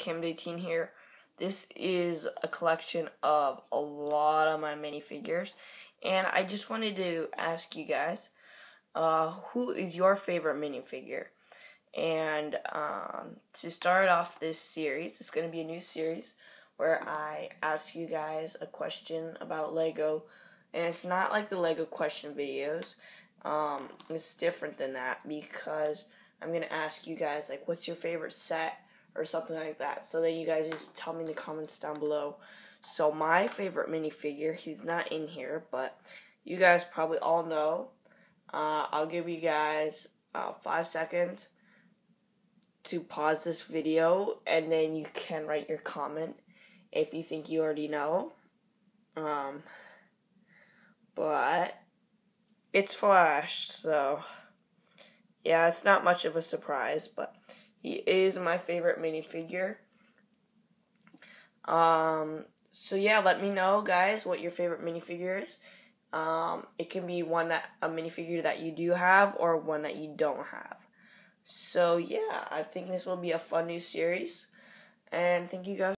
camed18 here. This is a collection of a lot of my minifigures, and I just wanted to ask you guys, uh, who is your favorite minifigure? And um, to start off this series, it's going to be a new series where I ask you guys a question about Lego, and it's not like the Lego question videos. Um, it's different than that because I'm going to ask you guys, like, what's your favorite set? Or something like that. So then you guys just tell me in the comments down below. So my favorite minifigure, he's not in here, but you guys probably all know. Uh, I'll give you guys uh, five seconds to pause this video, and then you can write your comment if you think you already know. Um, but it's Flash, so yeah, it's not much of a surprise, but he is my favorite minifigure. Um, so yeah, let me know, guys, what your favorite minifigure is. Um, it can be one that a minifigure that you do have or one that you don't have. So yeah, I think this will be a fun new series, and thank you guys.